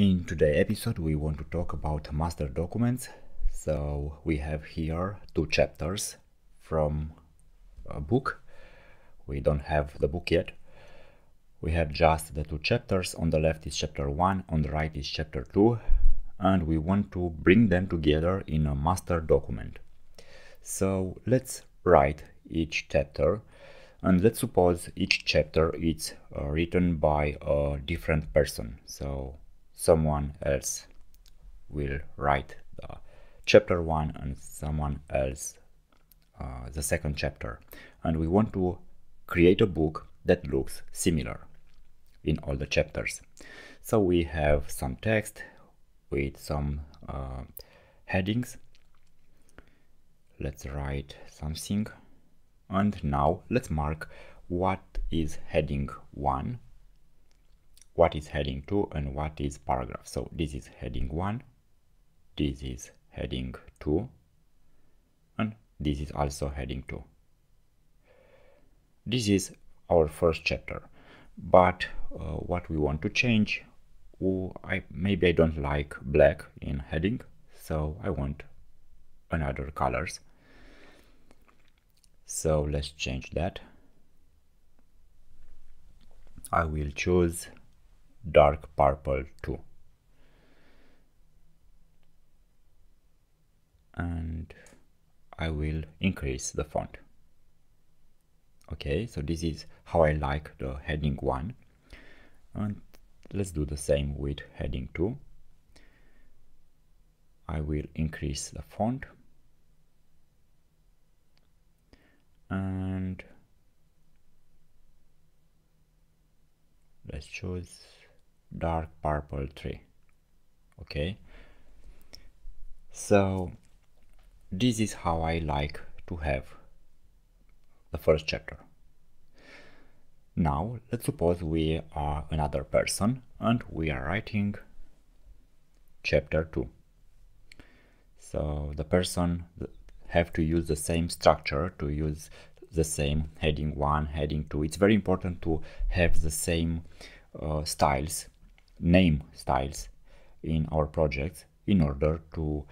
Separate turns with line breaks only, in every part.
In today's episode, we want to talk about master documents. So we have here two chapters from a book. We don't have the book yet. We have just the two chapters. On the left is chapter 1, on the right is chapter 2, and we want to bring them together in a master document. So let's write each chapter and let's suppose each chapter is uh, written by a different person. So someone else will write the chapter 1 and someone else uh, the second chapter. And we want to create a book that looks similar in all the chapters. So we have some text with some uh, headings. Let's write something. And now let's mark what is heading 1, what is heading 2, and what is paragraph. So this is heading 1, this is heading 2, and this is also heading 2. This is our first chapter but uh, what we want to change oh, I maybe I don't like black in heading so I want another colors so let's change that I will choose dark purple too. and I will increase the font. Okay so this is how I like the heading 1 and let's do the same with heading 2 I will increase the font. And let's choose dark purple tree okay so this is how I like to have the first chapter. Now, let's suppose we are another person and we are writing chapter 2. So the person have to use the same structure, to use the same heading 1, heading 2. It's very important to have the same uh, styles, name styles in our projects in order to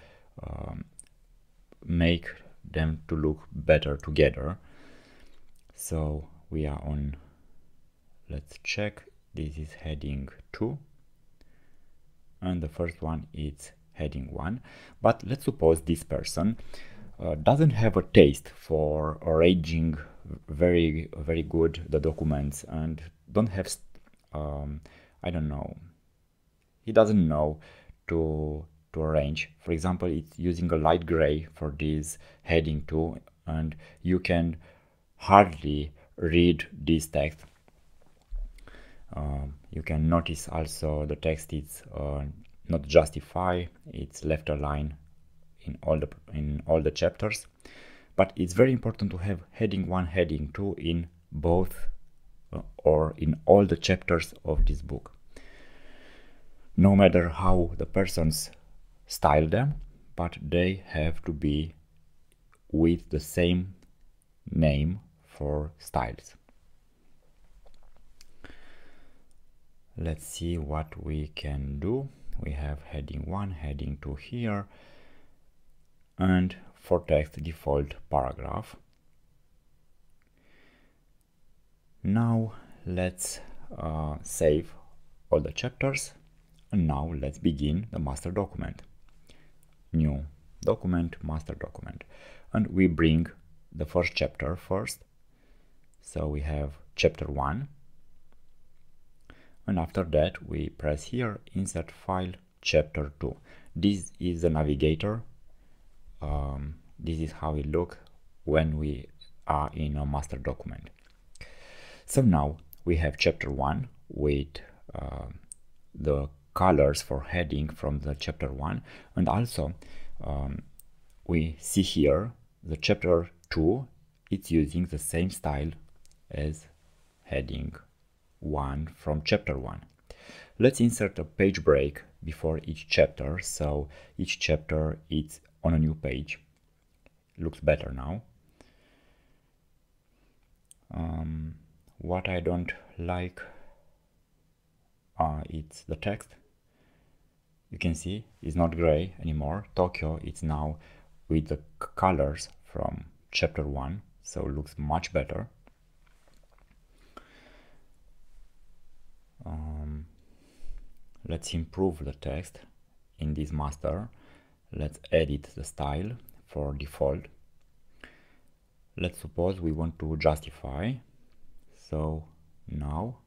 um, make them to look better together. So we are on let's check this is heading 2 and the first one is heading 1 but let's suppose this person uh, doesn't have a taste for arranging very very good the documents and don't have um, I don't know he doesn't know to to arrange for example it's using a light gray for this heading 2 and you can hardly read this text. Um, you can notice also the text is uh, not justify, it's left a line in all the in all the chapters. But it's very important to have heading 1, heading 2 in both uh, or in all the chapters of this book. No matter how the persons style them, but they have to be with the same name for styles. Let's see what we can do. We have heading 1, heading 2 here, and for text default paragraph. Now let's uh, save all the chapters and now let's begin the master document. New document, master document. And we bring the first chapter first. So we have chapter 1 and after that we press here insert file chapter 2 this is the navigator. Um, this is how it look when we are in a master document. So now we have chapter 1 with uh, the colors for heading from the chapter 1 and also um, we see here the chapter 2 it's using the same style as heading 1 from chapter 1. Let's insert a page break before each chapter so each chapter is on a new page. Looks better now. Um, what I don't like uh, it's the text. You can see it's not gray anymore. Tokyo it's now with the colors from chapter 1 so it looks much better. Um, let's improve the text in this master. Let's edit the style for default. Let's suppose we want to justify. So now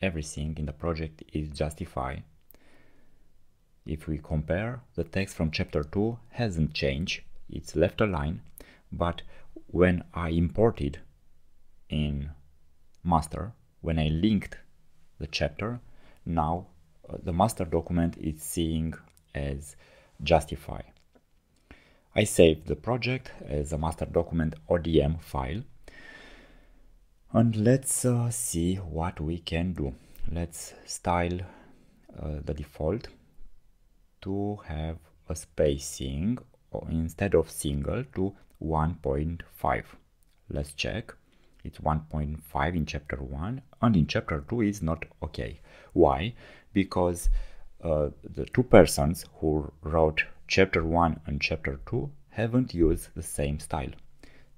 everything in the project is justify if we compare the text from chapter 2 hasn't changed it's left aligned but when I imported in master when I linked the chapter now uh, the master document is seeing as justify. I saved the project as a master document ODM file. And let's uh, see what we can do. Let's style uh, the default to have a spacing instead of single to 1.5 let's check. It's 1.5 in chapter 1 and in chapter 2 is not okay. Why? Because uh, the two persons who wrote chapter 1 and chapter 2 haven't used the same style.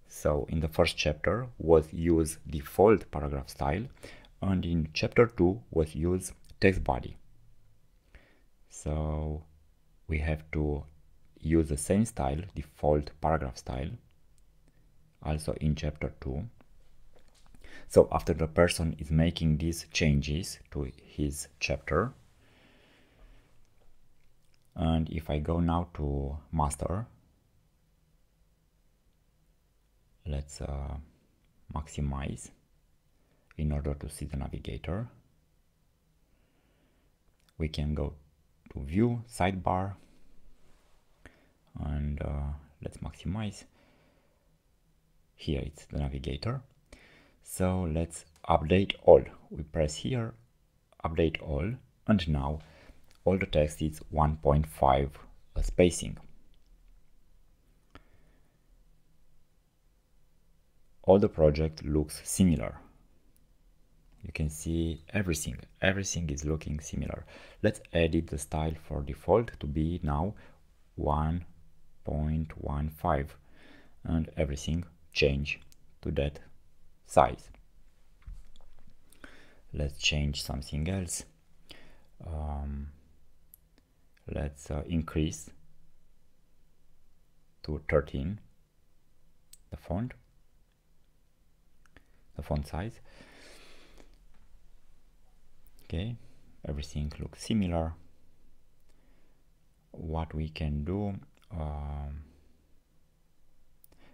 So in the first chapter was use default paragraph style and in chapter 2 was use text body. So we have to use the same style, default paragraph style, also in chapter 2. So after the person is making these changes to his chapter, and if I go now to master, let's uh, maximize in order to see the navigator we can go to view sidebar and uh, let's maximize. Here it's the navigator. So let's update all. We press here update all and now all the text is 1.5 spacing. All the project looks similar. You can see everything, everything is looking similar. Let's edit the style for default to be now 1.15 and everything change to that size. Let's change something else. Um, let's uh, increase to 13 the font the font size okay everything looks similar. What we can do um,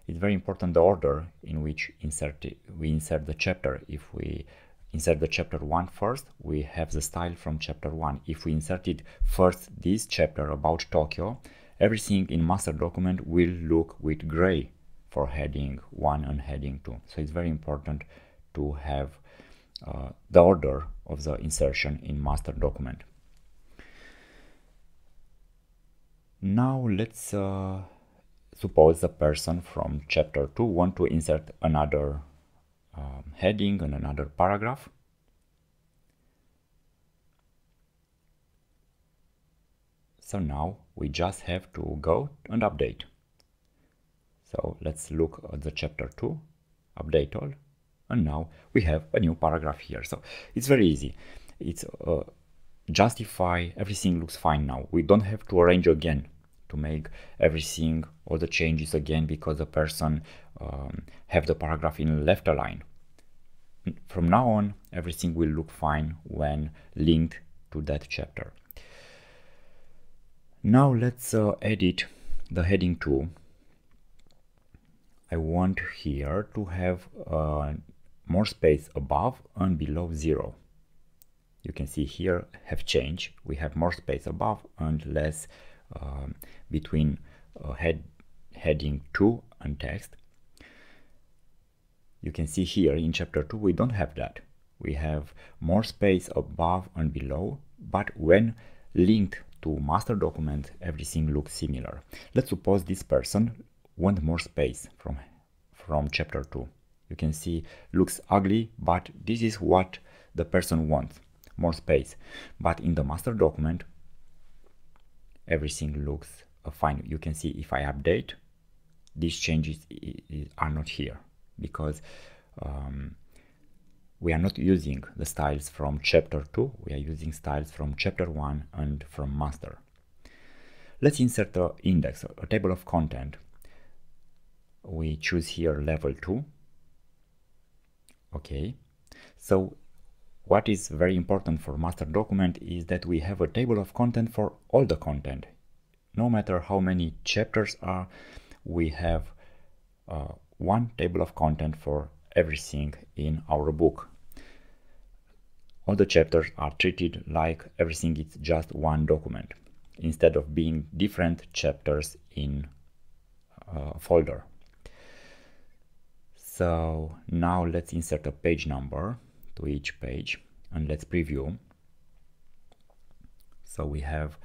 it's very important the order in which insert we insert the chapter. If we insert the chapter one first we have the style from chapter 1 if we inserted first this chapter about Tokyo everything in master document will look with gray for heading 1 and heading 2. So it's very important to have uh, the order of the insertion in master document. Now let's uh, suppose the person from chapter 2 want to insert another um, heading and another paragraph. So now we just have to go and update. So let's look at the chapter 2, update all, and now we have a new paragraph here. So it's very easy. It's uh, justify, everything looks fine now. We don't have to arrange again to make everything, all the changes again because the person um, have the paragraph in left align. From now on, everything will look fine when linked to that chapter. Now let's uh, edit the heading 2 I want here to have uh, more space above and below zero. You can see here have changed. We have more space above and less um, between uh, head heading 2 and text. You can see here in chapter 2 we don't have that. We have more space above and below, but when linked to master document everything looks similar. Let's suppose this person want more space from from chapter 2 you can see looks ugly but this is what the person wants more space. But in the master document everything looks uh, fine. You can see if I update these changes are not here because um, we are not using the styles from chapter 2 we are using styles from chapter 1 and from master. Let's insert an index a table of content. We choose here level 2 okay. So what is very important for master document is that we have a table of content for all the content. No matter how many chapters are we have uh, one table of content for everything in our book. All the chapters are treated like everything is just one document instead of being different chapters in a uh, folder so now let's insert a page number to each page and let's preview. So we have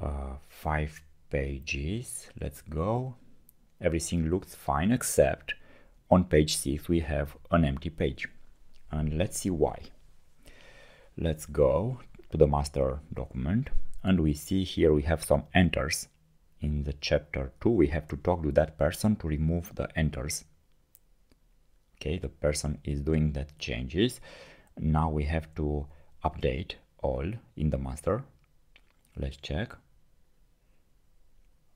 uh, five pages. Let's go. Everything looks fine except on page 6 we have an empty page. And let's see why. Let's go to the master document and we see here we have some enters. In the chapter 2 we have to talk to that person to remove the enters okay the person is doing that changes. Now we have to update all in the master. Let's check.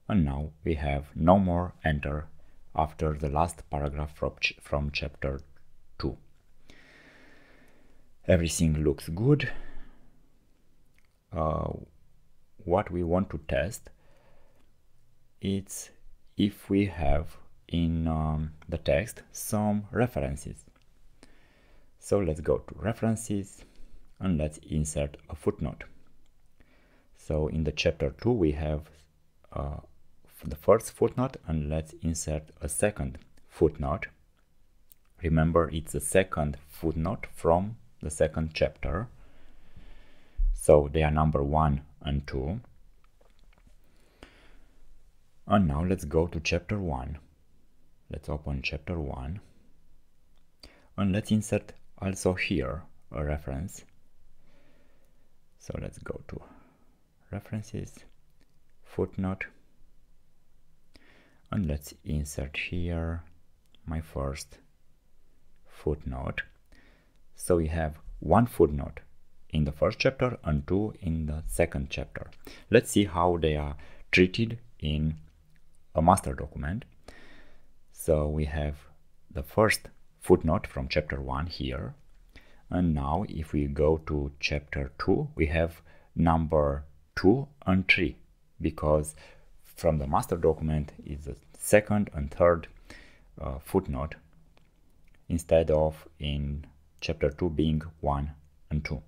And now we have no more enter after the last paragraph from, ch from chapter 2 everything looks good. Uh, what we want to test it's if we have in um, the text some references. So let's go to references and let's insert a footnote. So in the chapter 2 we have uh, the first footnote and let's insert a second footnote. Remember it's the second footnote from the second chapter. So they are number 1 and 2. And now let's go to chapter 1 let's open chapter 1 and let's insert also here a reference. So let's go to references. Footnote. And let's insert here my first footnote. So we have one footnote in the first chapter and two in the second chapter. Let's see how they are treated in a master document so we have the first footnote from chapter 1 here. And now if we go to chapter 2, we have number 2 and 3 because from the master document is the second and third uh, footnote instead of in chapter 2 being 1 and 2.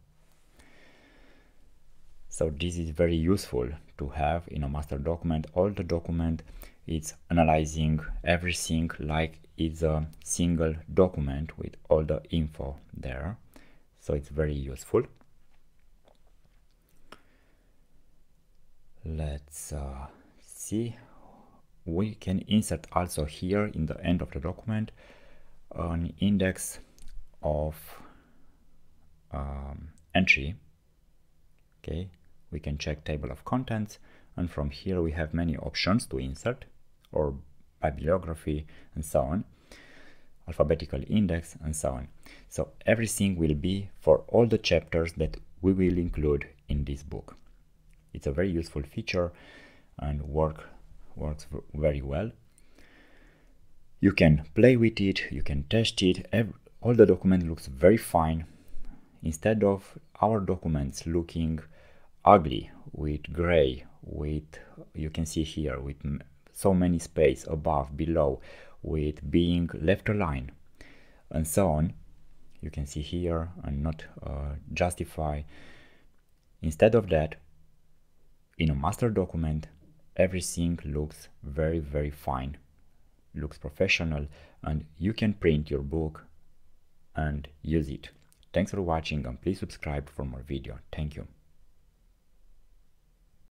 So this is very useful to have in a master document. All the document it's analyzing everything like it's a single document with all the info there. So it's very useful. Let's uh, see. We can insert also here in the end of the document an index of um, entry. Okay we can check table of contents and from here we have many options to insert or bibliography and so on alphabetical index and so on. So everything will be for all the chapters that we will include in this book. It's a very useful feature and work works very well. You can play with it you can test it. Every, all the document looks very fine. Instead of our documents looking ugly with gray with you can see here with so many space above below with being left align and so on. You can see here and not uh, justify. Instead of that in a master document everything looks very very fine looks professional and you can print your book and use it. Thanks for watching and please subscribe for more video. Thank you